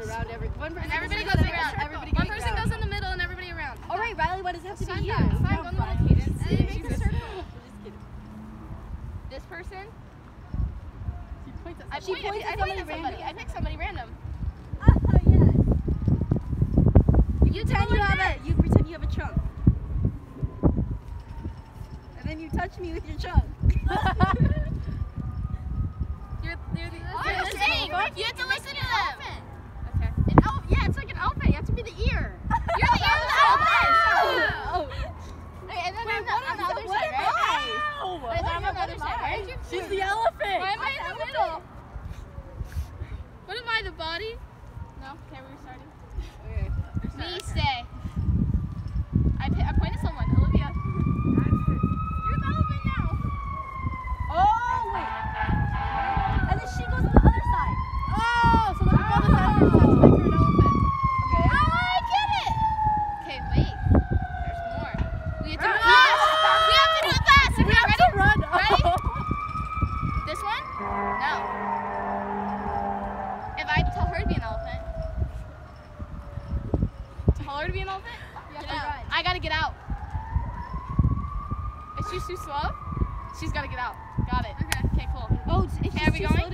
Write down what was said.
around every. One person And everybody goes goes around. Everybody One person around. goes in the middle and everybody around. All right, Riley. Why does it have to be you? fine, fine, go in the middle, Cadence. And then make a circle. Just kidding. This person. She points at I somebody. point, She I point at at somebody. I pick somebody random. Uh, uh, oh yes. You You pretend do you have there. a. You pretend you have a chunk. And then you touch me with your chunk. You're, you're the Oh, you're you're listening. saying, You have to listen to them. Okay. An elf. Yeah, it's like an elephant. You have to be the ear. You're the ear of the elephant. oh. Okay, and then Wait, on the, what on the other side, right? I? Wait, on the other side, right? She's the elephant. Why am I in the middle? What am I, the body? No. Okay, we're starting. Okay. Me stay. I, I point at someone. Olivia. You're the elephant now. Oh wait. And then she goes to the other side. Oh, so then we go to the oh. other side make her an elephant. Okay. I get it. Okay, wait. There's more. We have to do it Ah! fast. We have to do it fast. Okay, We have ready? to run. Ready? This one? No. If I tell her to be an elephant, tell her to be an elephant, You have get out. I gotta get out. If she's too slow, she's gotta get out. Got it. Okay. Okay, cool. Oh, it's, it's Okay, are we too going? slow to become